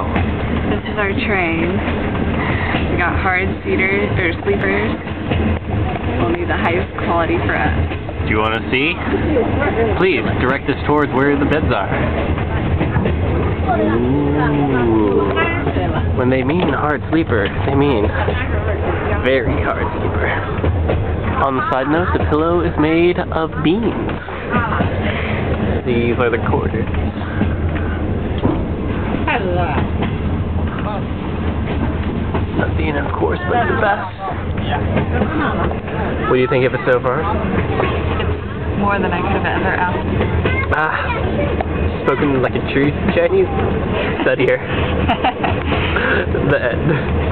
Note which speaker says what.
Speaker 1: go.
Speaker 2: This is our train. We got hard seaters or sleepers. We'll need the highest quality for us.
Speaker 1: Do you want to see? Please direct us towards where the beds are. Ooh. When they mean hard sleeper, they mean very hard sleeper. On the side note, the pillow is made of beans. These are the quarters. Nothing, of course, but the best. What do you think of it so far?
Speaker 2: More than I could have ever asked.
Speaker 1: Ah, spoken like a true Chinese studier. the end.